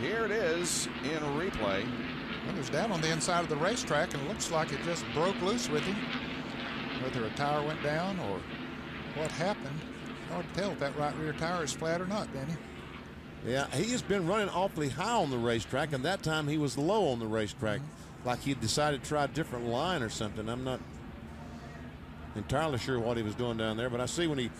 here it is in replay. Well, it was down on the inside of the racetrack, and it looks like it just broke loose with him. Whether a tire went down or what happened, hard to tell if that right rear tire is flat or not, Danny. Yeah, he has been running awfully high on the racetrack, and that time he was low on the racetrack, mm-hmm. like he decided to try a different line or something. I'm not entirely sure what he was doing down there, but I see when he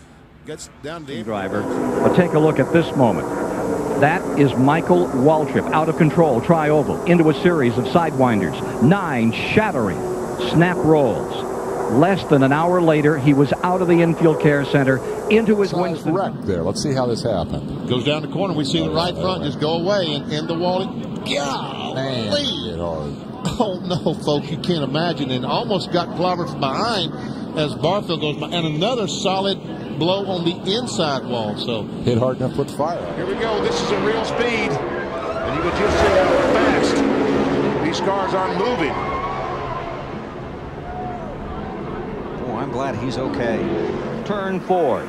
gets down to the driver. But take a look at this moment. That is Michael Waltrip, out of control, tri-oval, into a series of sidewinders. Nine shattering snap rolls. Less than an hour later, he was out of the infield care center into his Winston. wreck there. Let's see how this happened. Goes down the corner. We see the right front just go away and in the wall. Yeah, man, Oh no, folks, you can't imagine. And almost got clobbered from behind as Barfield goes by, and another solid blow on the inside wall. So hit hard enough, put the fire. Here we go. This is a real speed, and you can just see how fast these cars are moving. Oh, I'm glad he's okay. Turn four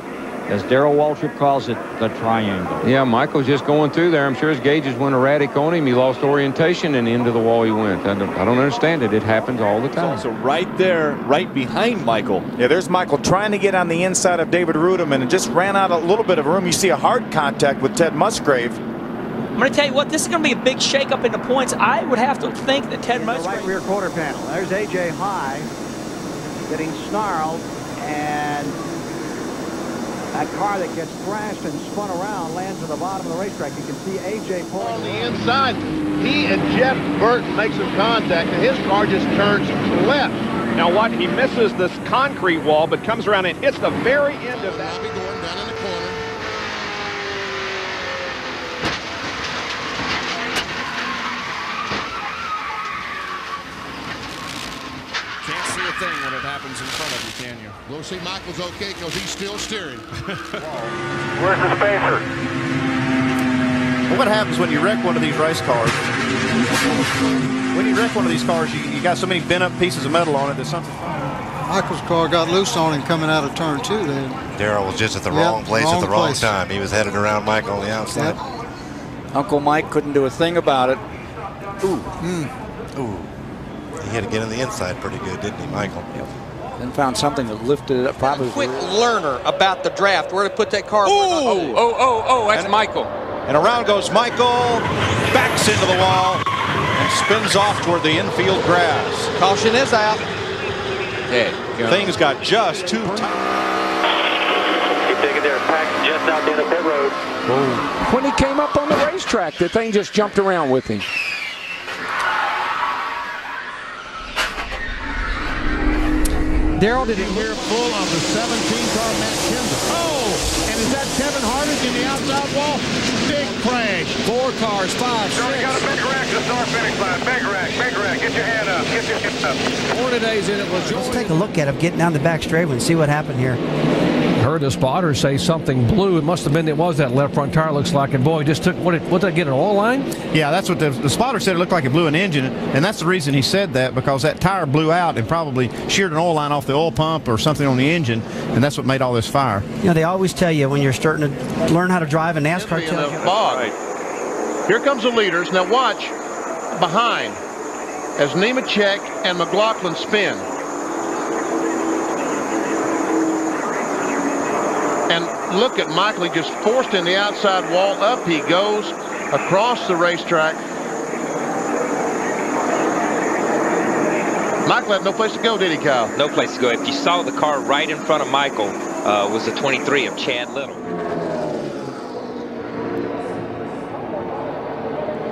as Darrell Waltrip calls it, the triangle. Yeah, Michael's just going through there. I'm sure his gauges went erratic on him. He lost orientation and into the wall he went. I don't, I don't understand it. It happens all the time. So right there, right behind Michael. Yeah, there's Michael trying to get on the inside of David Reutimann and just ran out a little bit of room. You see a hard contact with Ted Musgrave. I'm going to tell you what, this is going to be a big shakeup in the points. I would have to think that Ted Musgrave. right rear quarter panel. There's A.J. High getting snarled and that car that gets thrashed and spun around lands at the bottom of the racetrack. You can see AJ pulling on the inside. He and Jeff Burton make some contact, and his car just turns left. Now what? He misses this concrete wall, but comes around and hits the very end of that. thing when it happens in front of you, can you? We'll see Michael's okay because he's still steering. Where's the spacer? What happens when you wreck one of these race cars? When you wreck one of these cars, you, you got so many bent up pieces of metal on it that something. Michael's car got loose on him coming out of turn two then. Darrell was just at the yep, wrong place wrong at the wrong place. time. He was headed around Michael on the outside. Yep. Uncle Mike couldn't do a thing about it. Ooh. Mm. Ooh he had to get in the inside pretty good, didn't he, Michael? Yep. Then found something that lifted it up. Probably. A quick learner about the draft. Where to put that car. Ooh. Oh, oh, oh, oh, that's and, Michael. And around goes Michael, backs into the wall, and spins off toward the infield grass. Caution is out. Hey, Things got just too tight. Keep digging there. Pack just out the pit road. When he came up on the racetrack, the thing just jumped around with him. Darrell did it here full of the 17-car Matt Kenseth. Oh, and is that Kevin Harvick in the outside wall? Big crash. Four cars, five, six. You got a big wreck to start finish line. Big wreck, big wreck. Get your hand up. Get your hand up. Four today's in it was Let's take a look at him getting down the back straightaway and see what happened here heard the spotter say something blew. It must have been it was that left front tire looks like. And boy, just took what did what did I get an oil line? Yeah, that's what the, the spotter said. It looked like it blew an engine, and that's the reason he said that because that tire blew out and probably sheared an oil line off the oil pump or something on the engine, and that's what made all this fire. You know, they always tell you when you're starting to learn how to drive a NASCAR. Tell you. Bog. Here comes the leaders. Now watch behind as Nemechek and McLaughlin spin. And look at Michael, he just forced in the outside wall. Up he goes across the racetrack. Michael had no place to go, did he, Kyle? No place to go. If you saw the car right in front of Michael, uh, was the 23 of Chad Little.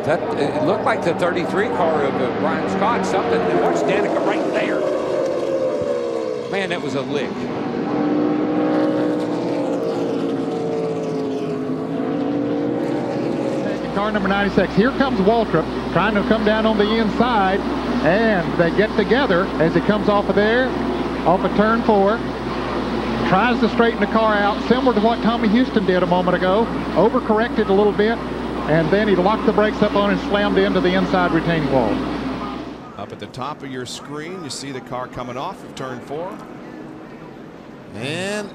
That it looked like the 33 car of uh, Brian Scott. Something. And watch Danica right there. Man, that was a lick. Car number 96. Here comes Waltrip trying to come down on the inside, and they get together as he comes off of there, off of turn four. Tries to straighten the car out, similar to what Tommy Houston did a moment ago. Overcorrected a little bit, and then he locked the brakes up on and slammed into the inside retaining wall. Up at the top of your screen, you see the car coming off of turn four. And,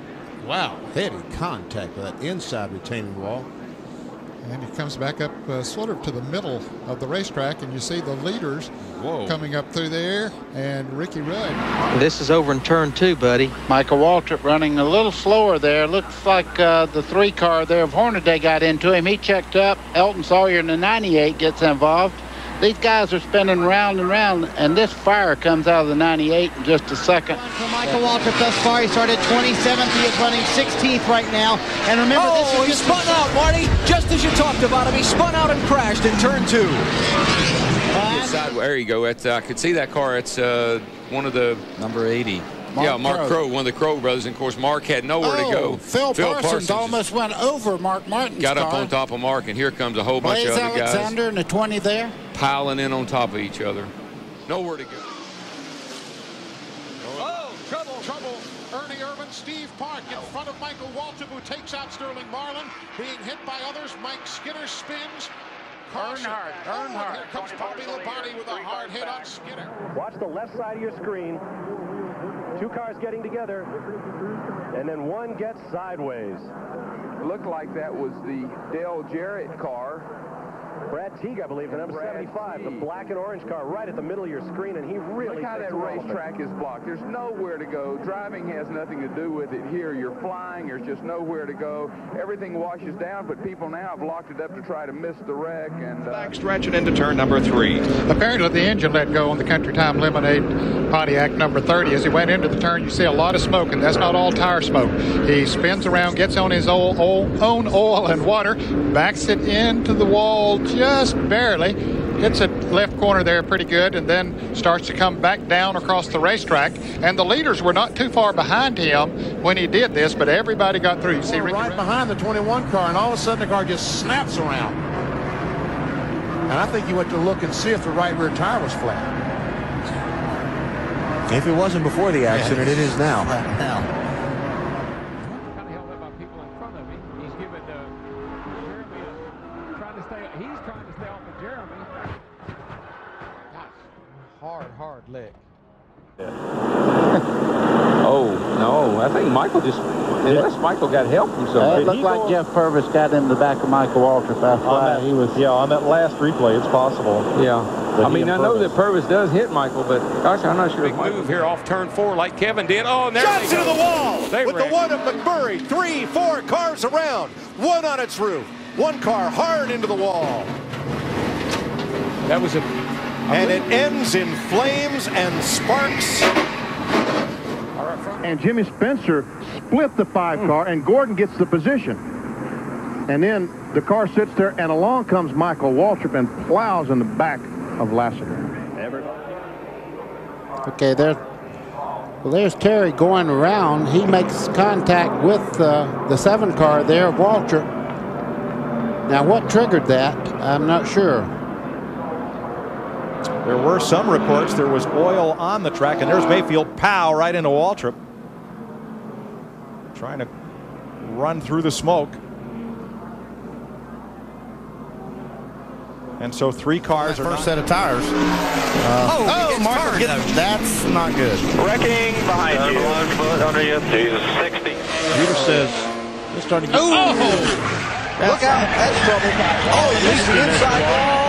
wow, heavy contact with that inside retaining wall. And he comes back up uh, sort of to the middle of the racetrack, and you see the leaders coming up through there, and Ricky Rudd. This is over in turn two, buddy. Michael Waltrip running a little slower there. Looks like uh, the three car there of Hornaday got into him. He checked up. Elton Sawyer in the 98 gets involved. These guys are spinning round and round, and this fire comes out of the 98 in just a second. For Michael Waltrip thus far, he started 27th. He is running 16th right now. And remember, oh, this is he just spun out, Marty. Just as you talked about him, he spun out and crashed in turn two. Side, there you go. It's, uh, I could see that car. It's uh, one of the number 80. Mark yeah, Mark Crow. Crow, one of the Crow brothers. And of course, Mark had nowhere oh, to go. Oh, Phil, Parsons, almost went over Mark Martin's got up car. on top of Mark, and here comes a whole bunch of other guys Alexander in the 20 there. piling in on top of each other. Nowhere to go. Oh, trouble, trouble. Ernie Irvan, Steve Park in front of Michael Waltrip, who takes out Sterling Marlin. Being hit by others, Mike Skinner spins. Caution. Earnhardt, Oh, Earnhardt. here comes Bobby Labonte with a hard hit on Skinner. Watch the left side of your screen. Two cars getting together, and then one gets sideways. Looked like that was the Dale Jarrett car. Brad Teague, I believe, the number Brad 75, the black and orange car right at the middle of your screen, and he really Look how that a lot of it. racetrack is blocked. There's nowhere to go. Driving has nothing to do with it here. You're flying. There's just nowhere to go. Everything washes down, but people now have locked it up to try to miss the wreck. And uh, Stretching into turn number three. Apparently, the engine let go on the Country Time Lemonade Pontiac number 30. As he went into the turn, you see a lot of smoke, and that's not all tire smoke. He spins around, gets on his oil, oil, own oil and water, backs it into the wall just barely, hits a left corner there pretty good, and then starts to come back down across the racetrack. And the leaders were not too far behind him when he did this, but everybody got through. You see, Ricky right behind the 21 car, and all of a sudden the car just snaps around. And I think he went to look and see if the right rear tire was flat. If it wasn't before the accident, it is now. Hard, hard lick. Oh, no. I think Michael just, unless Michael got help from Uh, somebody. it looked like Jeff Purvis got in the back of Michael Waltrip. That's why he was. Yeah, on that last replay, it's possible. Yeah. But I mean, I and know that Purvis does hit Michael, but gosh, I'm not sure. Big move here off turn four like Kevin did. Oh, and there Shots into the wall They with wrecked. the one of McMurray. Three, four cars around. One on its roof. One car hard into the wall. That was a. And it ends in flames and sparks. And Jimmy Spencer split the five car, and Gordon gets the position. And then the car sits there, and along comes Michael Waltrip and plows in the back of Lassiter. Okay, there. Well, there's Terry going around. He makes contact with uh, the seven car there of Waltrip. Now, what triggered that? I'm not sure. There were some reports there was oil on the track, and there's Mayfield, pow, right into Waltrip. Trying to run through the smoke. And so three cars are First set of tires. Uh, oh, oh Mark, get, that's not good. Wrecking behind you. One foot under you. Jesus, 60. Peter says they're starting to get. Oh! Look out. That's trouble. Oh, he's inside wall.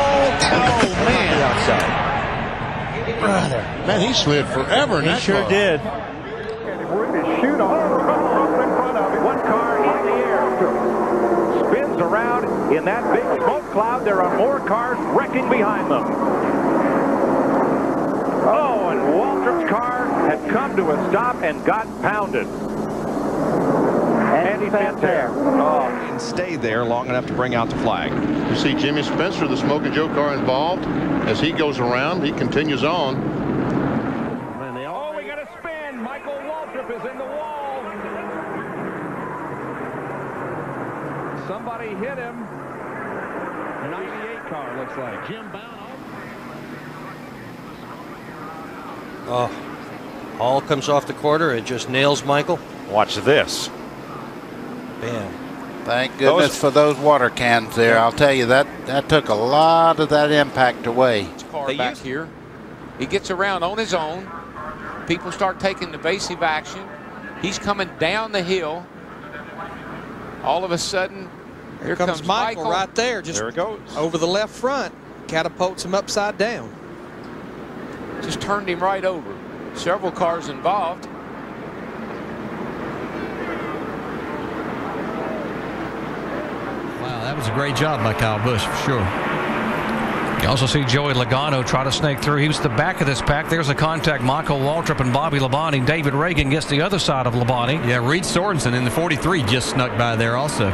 Oh, oh man. outside. Brother. Man, he slid forever in He sure car. did. Shoot on in front of him. One car in the air. Spins around in that big smoke cloud. There are more cars wrecking behind them. Oh, and Waltrip's car had come to a stop and got pounded. Andy Santerre. Oh, and stay there long enough to bring out the flag. You see Jimmy Spencer, the Smoking Joe car involved. As he goes around, he continues on. Oh, we got a spin. Michael Waltrip is in the wall. Somebody hit him. 98 car looks like. Jim Bound. Oh, all comes off the quarter. It just nails Michael. Watch this. Bam. Thank goodness for those water cans there. I'll tell you, that, that took a lot of that impact away. car back here. He gets around on his own. People start taking evasive action. He's coming down the hill. All of a sudden, Here comes, comes Michael, Michael. right there, just There it goes. over the left front. Catapults him upside down. Just turned him right over. Several cars involved. Wow, that was a great job by Kyle Busch for sure. You also see Joey Logano try to snake through. He was the back of this pack. There's a contact. Michael Waltrip and Bobby Labonte. David Ragan gets the other side of Labonte. Yeah, Reed Sorenson in the 43 just snuck by there also. I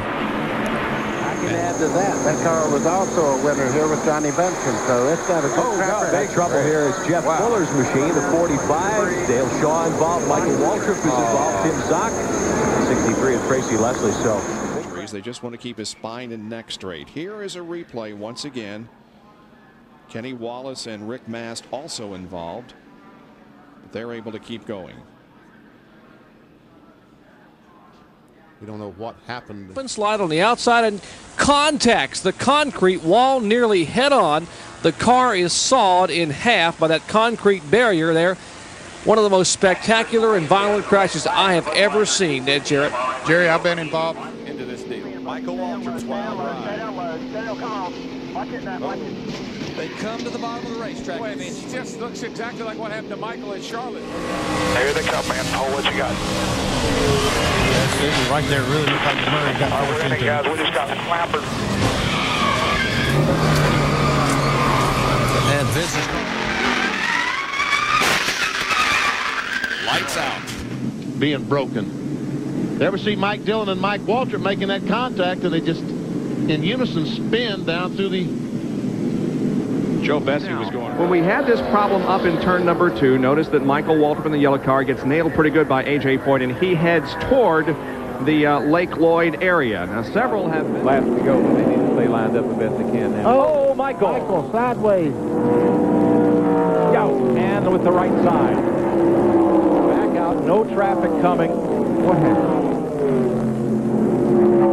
can add to that. That car was also a winner here with Johnny Benson, so it's got a good Oh, track no, record. big trouble here is Jeff Fuller's machine, the 45. Dale Shaw involved, Michael Waltrip is involved, Tim Zock, 63 and Tracy Leslie. So injuries. They just want to keep his spine and neck straight. Here is a replay once again. Kenny Wallace and Rick Mast also involved. But they're able to keep going. We don't know what happened. Open slide on the outside and contacts the concrete wall nearly head on. The car is sawed in half by that concrete barrier there. One of the most spectacular and violent crashes I have ever seen, Ned Jarrett. Jerry, I've been involved. Into this deal. Michael Waltrip's wild ride. They come to the bottom of the racetrack. Boy, it just looks exactly like what happened to Michael in Charlotte. here they come, man. Paul, what you got? That's right there. Really looked like Murray got We're forced in it, guys. We just got clappered. And Vince is Lights out. Being broken. You ever see Mike Dillon and Mike Waltrip making that contact and they just in unison spin down through the Joe Bessey was going. When we had this problem up in turn number two, notice that Michael Waltrip in the yellow car gets nailed pretty good by A.J. Foyt, and he heads toward the uh, Lake Lloyd area. Now, several have been... Last to go, but they need to stay lined up the best they can now. Oh, Michael! Michael, sideways. Out, and with the right side. Back out, no traffic coming. What happened?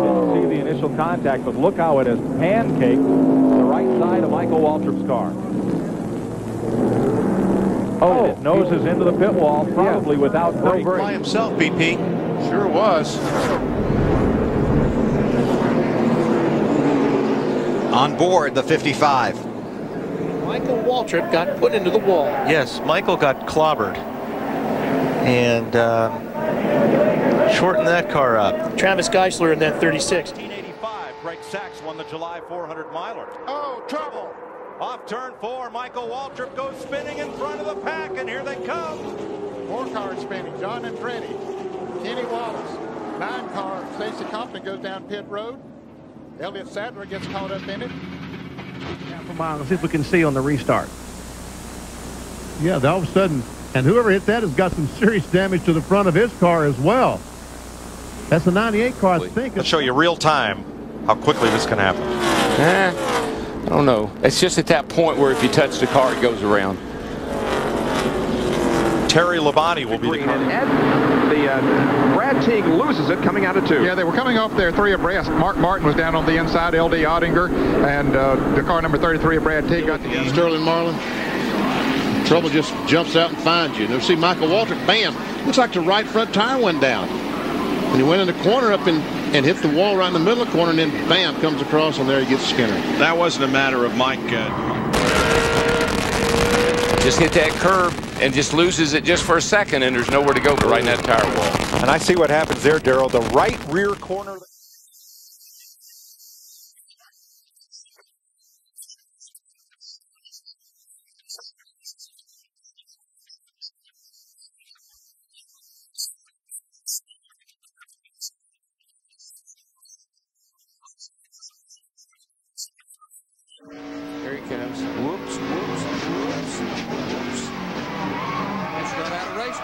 Didn't see the initial contact, but look how it has pancaked the right side of Michael Waltrip's car. Oh, it noses into the pit wall, probably without brakes. By himself, BP. Sure was. On board the 55. Michael Waltrip got put into the wall. Yes, Michael got clobbered. And uh, shortened that car up. Travis Geisler in that 36. 1985, Greg Sacks won the July 400 miler. Oh, trouble. Off turn four, Michael Waltrip goes spinning in front of the pack, and here they come. Four cars spinning. John and Andretti, Kenny Wallace, nine car. Stacy Compton goes down pit road. Elliott Sadler gets caught up in it. Half a mile. Let's see if we can see on the restart. Yeah, all of a sudden, and whoever hit that has got some serious damage to the front of his car as well. That's a 98 car, I think. Let's show you real time how quickly this can happen. Eh, I don't know. It's just at that point where if you touch the car, it goes around. Terry Labonte will be the car. The uh, Brad Teague loses it coming out of two. Yeah, they were coming off there three abreast. Mark Martin was down on the inside, LD Ottinger, and uh, the car number 33 of Brad Teague got together. Sterling Marlin. Trouble just jumps out and finds you. Now see Michael Waltrip, bam. Looks like the right front tire went down. And he went in the corner up and, and hit the wall right in the middle of the corner, and then bam, comes across, and there he gets Skinner. That wasn't a matter of Mike. Uh, Just hit that curb and just loses it just for a second, and there's nowhere to go but right in that tire wall. And I see what happens there, Darrell. The right rear corner.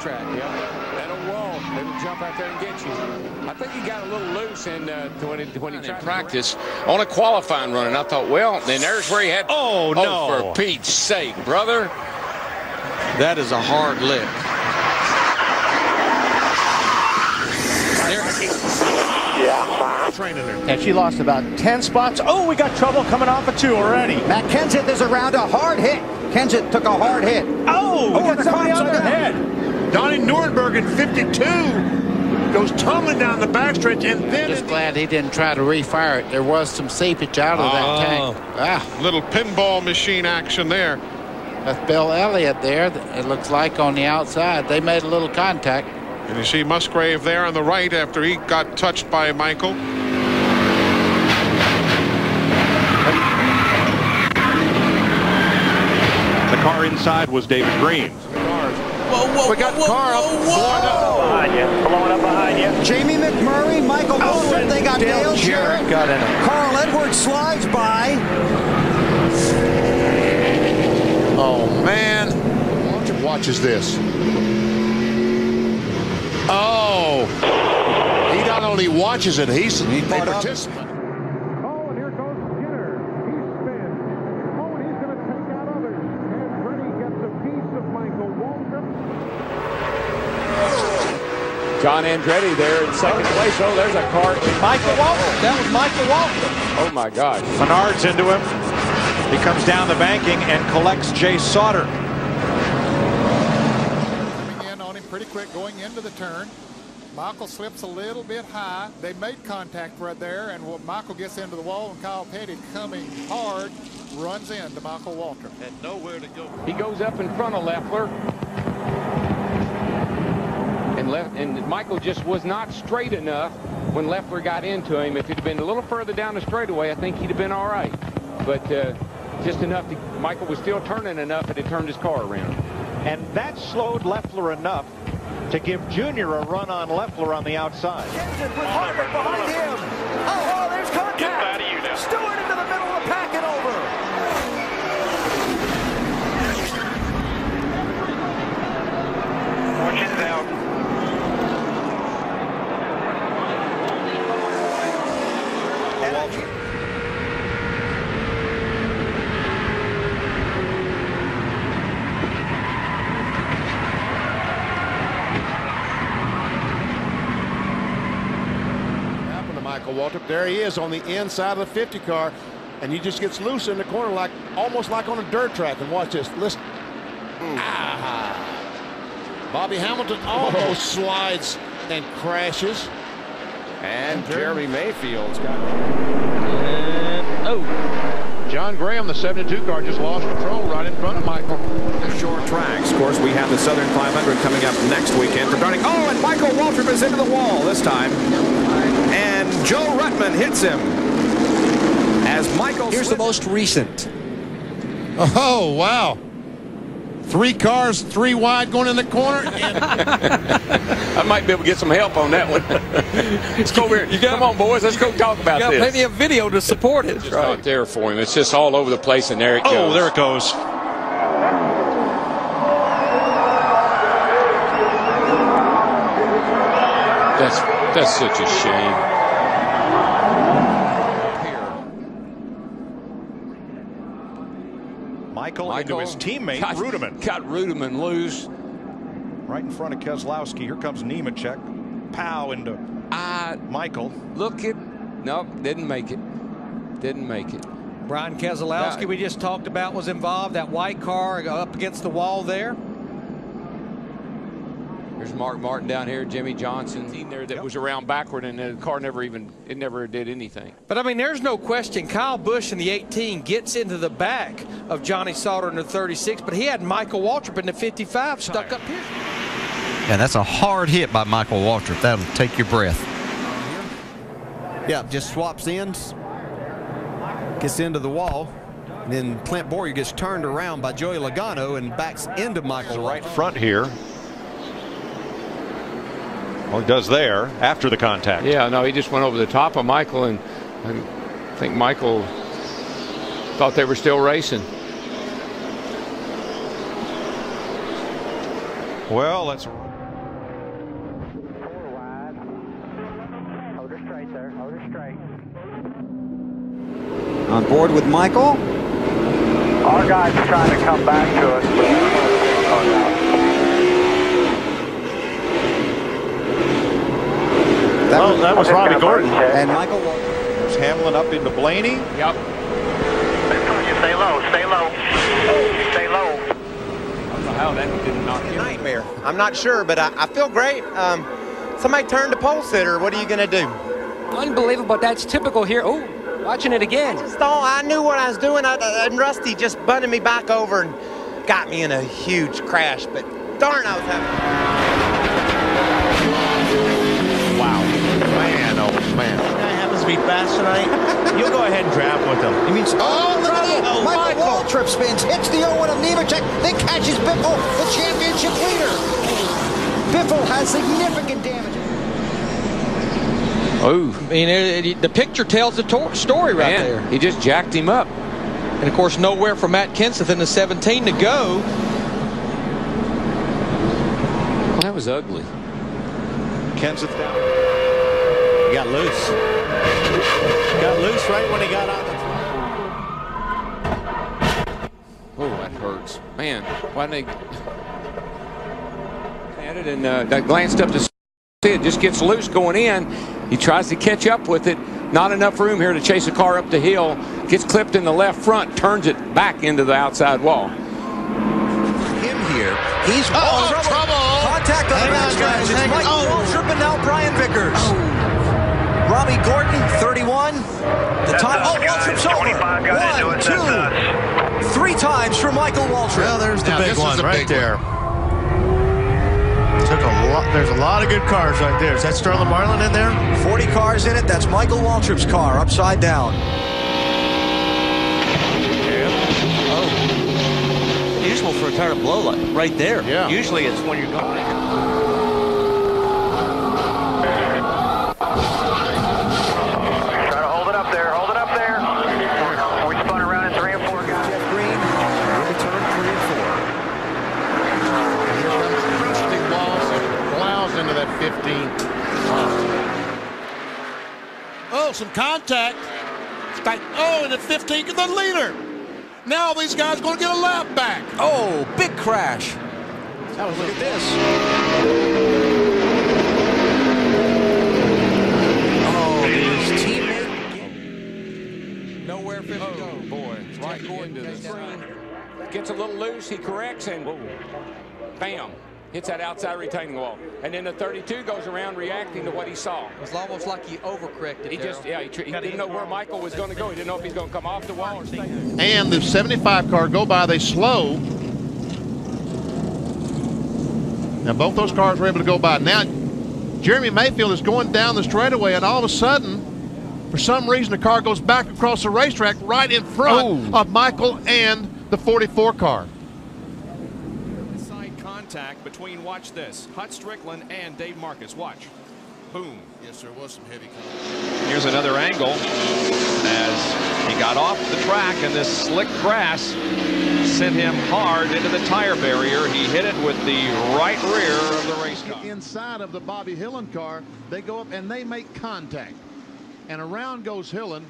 Out racetrack. Yeah, that'll wall. It'll jump out there and get you. I think he got a little loose in uh, when he, when he tried to practice on a qualifying run, and I thought, well, then there's where he had. Oh, no. for Pete's sake, brother. That is a hard lick. Training her. And she lost about 10 spots. Oh, we got trouble coming off of two already. Matt Kenseth is around a hard hit. Kenseth took a hard hit. Oh, we Oh, got the somebody on on their the head. Donnie Neuenberger in 52 goes tumbling down the backstretch, and then Just glad he didn't try to refire it. There was some seepage out of that tank. Ah, Little pinball machine action there. that's Bill Elliott there. It looks like on the outside. They made a little contact. And you see Musgrave there on the right after he got touched by Michael. The car inside was David Green. Whoa, whoa, we got car up, blowing up. Behind you. Blowing up behind you. Jamie McMurray, Michael oh, Waltrip, they got Dale Jarrett. got in it. Carl Edwards slides by. Oh, man. Waltrip watches this. Oh. He not only watches it, he's a part of it. participant. John Andretti there in second place. Oh, there's a car. Michael Waltrip. That was Michael Waltrip. Oh, my gosh. Menards into him. He comes down the banking and collects Jay Sauter. Coming in on him pretty quick going into the turn. Michael slips a little bit high. They made contact right there, and when Michael gets into the wall, and Kyle Petty coming hard runs into Michael Walter. Had nowhere to go. He goes up in front of Leffler. And, left, and Michael just was not straight enough when Leffler got into him. If he'd been a little further down the straightaway, I think he'd have been all right. But uh, just enough to, Michael was still turning enough that it turned his car around. And that slowed Leffler enough to give Junior a run on Leffler on the outside. Jensen with Harvick behind him. Oh, oh, there's contact. Stewart into the middle of the Michael Waltrip. There he is on the inside of the 50 car, and he just gets loose in the corner like almost like on a dirt track. And watch this. Listen. Ah. Bobby Hamilton almost slides and crashes. And Jeremy Mayfield's got oh. John Graham, the 72 car, just lost control right in front of Michael. short tracks. Of course, we have the Southern 500 coming up next weekend for. Oh, and Michael Waltrip is into the wall this time. And Joe Ruttman hits him. As Michael. Here's the most recent. Oh, wow. Three cars, three wide going in the corner. I might be able to get some help on that one. let's go over here. Come on, boys. Let's go talk about you got this. plenty of video to support it. It's not there for him. It's just all over the place, and there it oh, goes. Oh, there it goes. That's that's such a shame. Michael, into his teammate, got, Reutimann. Got Reutimann loose. Right in front of Keselowski. Here comes Nemechek. Pow into Michael. Look it. Nope, didn't make it. Didn't make it. Brian Keselowski, we just talked about, was involved. That white car up against the wall there. There's Mark Martin down here, Jimmie Johnson in there that was around backward, and the car never even it never did anything. But I mean, there's no question. Kyle Busch in the 18 gets into the back of Johnny Sauter in the 36, but he had Michael Waltrip in the 55 stuck up here. And that's a hard hit by Michael Waltrip. That'll take your breath. Yeah, just swaps ends, gets into the wall. and Then Clint Bowyer gets turned around by Joey Logano and backs into Michael. Right front here. Well, he does there after the contact. Yeah, no, he just went over the top of Michael, and I think Michael thought they were still racing. Well, let's. Hold her straight there. Hold her straight. On board with Michael. Our guy's are trying to come back to us. but oh, no. That was, that was Robby Gordon. And Michael. There's Hamlin up into Blaney. Yep. Stay low. Stay low. Stay low. How that did not nightmare. I'm not sure, but I, I feel great. Um, Somebody turned the pole sitter. What are you going to do? Unbelievable. That's typical here. Oh, watching it again. Just don't, I knew what I was doing, I, and Rusty just bunted me back over and got me in a huge crash. But darn, I was having. To be fast tonight, you'll go ahead and travel with him. He means, oh, look at that. Oh, Michael, Michael. Waltrip spins, hits the 0-1 of Nemechek, then catches Biffle, the championship leader. Biffle has significant damage. Oh. I mean, it, it- the picture tells the to- story right Man, there. He just jacked him up. And of course, nowhere for Matt Kenseth in the 17 to go. Well, that was ugly. Kenseth down. He got loose. Got loose right when he got out the Oh, that hurts. Man, why didn't they at it and uh, that glanced up to see it just gets loose going in. He tries to catch up with it. Not enough room here to chase a car up the hill. Gets clipped in the left front, turns it back into the outside wall. Him here. He's Uh-oh, oh, trouble. Contact on the Hang on, backstretch. guys, It's hang Mike on. Waltrip and now Brian Vickers. Robby Gordon, 31. The time. Oh, Waltrip's over. One, two, three times for Michael Waltrip. Well, there's the Now, big one a right big there. Took a lot. There's a lot of good cars right there. Is that Sterling Marlin in there? 40 cars in it. That's Michael Waltrip's car, upside down. Yeah. Oh. Useful for a tire blow light right there. Yeah. Usually it's when you're going. Oh, some contact. Back, oh, and the 15 to the leader. Now these guys going to get a lap back. Oh, big crash. Now look at this. Oh, his teammate. Nowhere for him to oh, go. Boy, right into the screen. Gets a little loose, he corrects, and bam, hits that outside retaining wall. And then the 32 goes around reacting to what he saw. It was almost like he overcorrected. He just, yeah, he, tr- he didn't know where Michael was going to go. He didn't know if he's going to come off the wall or stay. And the 75 car go by, they slow. Now both those cars were able to go by. Now Jeremy Mayfield is going down the straightaway, and all of a sudden, for some reason, the car goes back across the racetrack right in front of Michael and the 44 car. Side contact between, watch this, Hut Stricklin and Dave Marcis. Watch. Boom. Yes, there was some heavy Here's another angle as he got off the track and this slick grass sent him hard into the tire barrier. He hit it with the right rear of the race car. Inside of the Bobby Hillin car, they go up and they make contact. And around goes Hillin.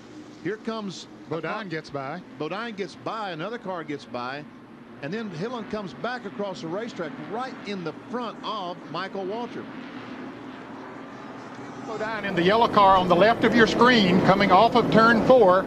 Here comes Bodine gets by. Bodine gets by, another car gets by, and then Hillin comes back across the racetrack right in the front of Michael Waltrip. Bodine in the yellow car on the left of your screen coming off of turn four,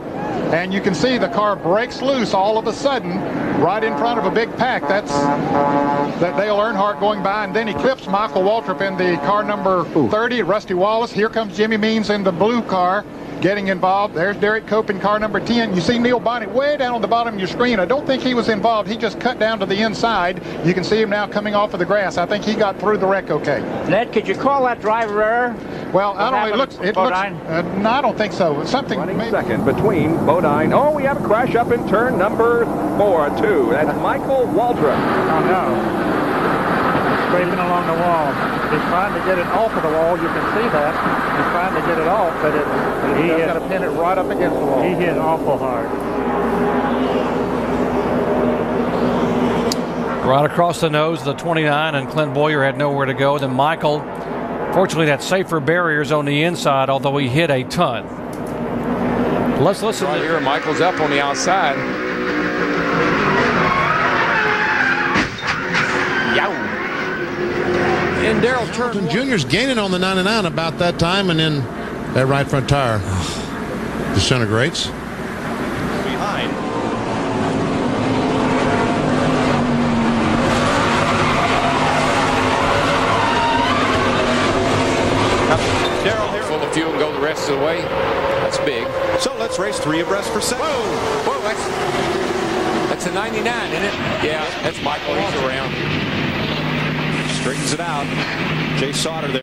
and you can see the car breaks loose all of a sudden right in front of a big pack. That's that Dale Earnhardt going by, and then he clips Michael Waltrip in the car number 30, Rusty Wallace. Here comes Jimmy Means in the blue car getting involved. There's Derrike Cope in car number 10. You see Neil Bonnett way down on the bottom of your screen. I don't think he was involved. He just cut down to the inside. You can see him now coming off of the grass. I think he got through the wreck okay. Ned, could you call that driver error? Well, I don't know. It looks. It looks. Uh, no, I don't think so. Something. maybe- Second between Bodine. Oh, we have a crash up in turn number four, two. That's Michael Waltrip. Oh, no. Scraping along the wall. He's trying to get it off of the wall. You can see that. He's trying to get it off, but it, he He's hit, got to pin it right up against the wall. he hit awful hard. Right across the nose, the 29, and Clint Bowyer had nowhere to go. Then Michael, fortunately, had safer barriers on the inside, although he hit a ton. Let's listen. Right here, Michael's up on the outside. Yow. And Daryl Turton Jr.'s gaining on the 99 about that time, and then that right front tire disintegrates. rest of the way. That's big. So let's race three abreast for second. Whoa! Whoa, that's, that's a 99, isn't it? Yeah, that's Michael. He's around. Straightens it out. Jay Sauter there.